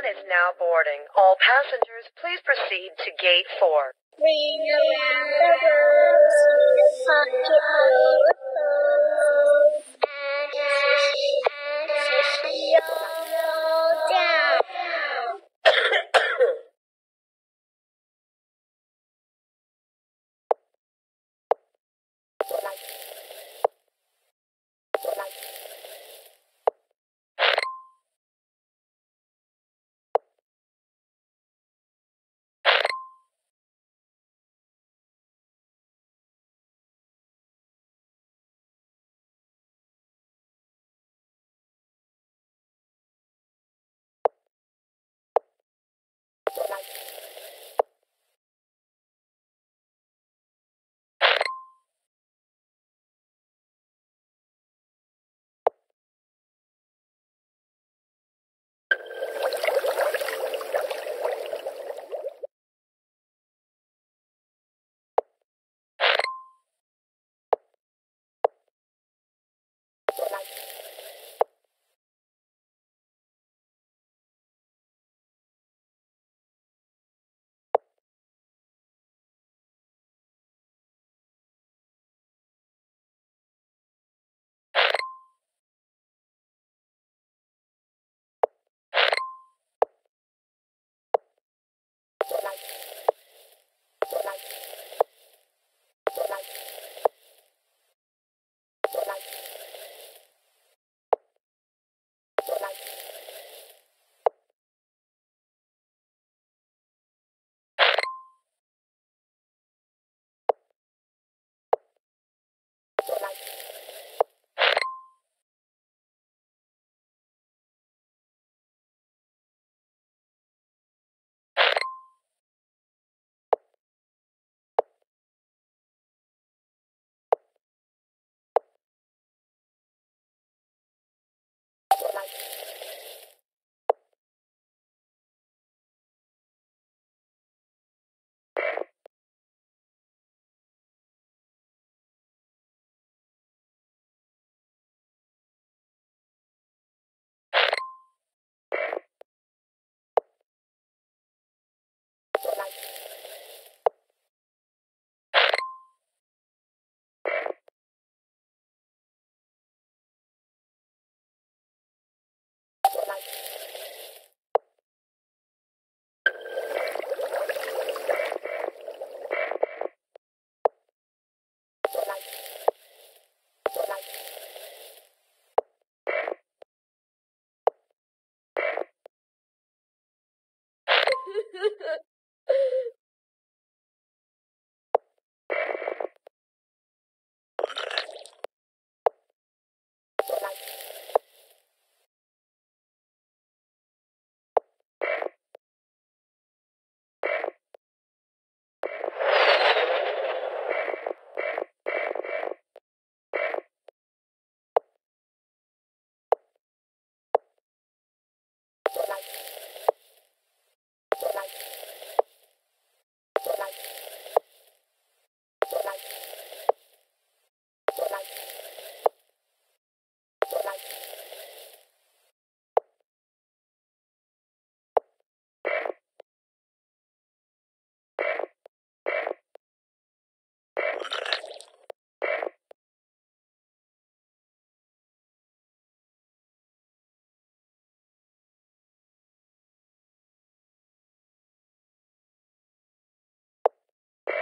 291 is now boarding. All passengers, please proceed to gate 4.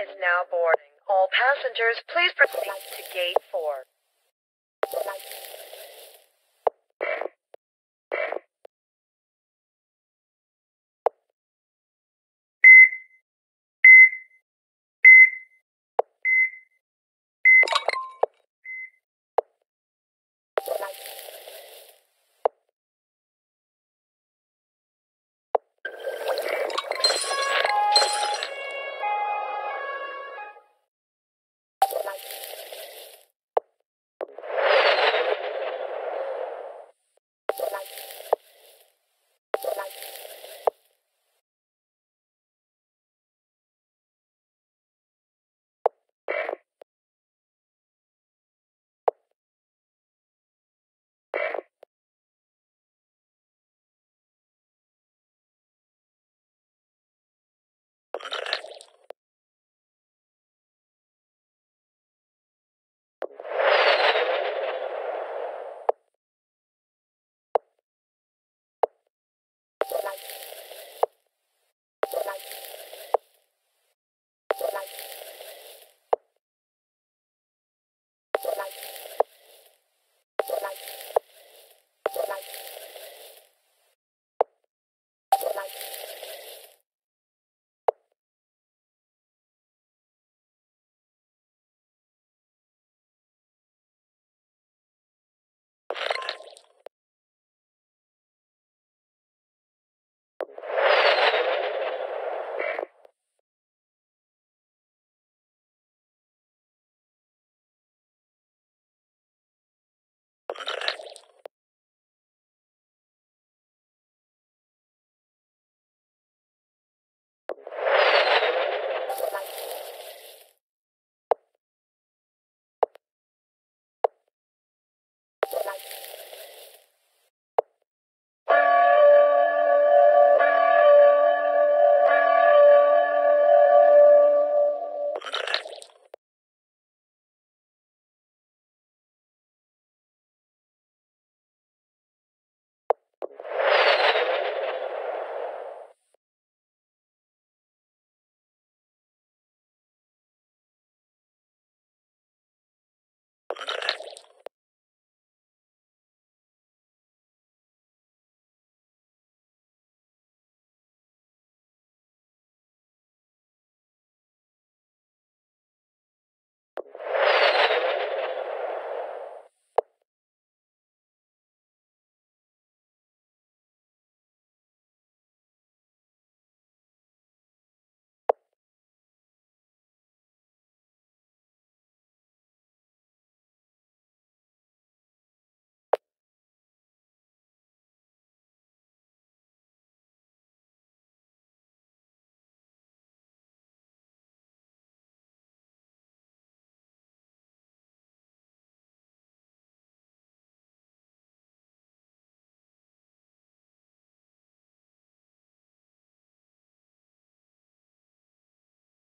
is now boarding. All passengers, please proceed to gate 4.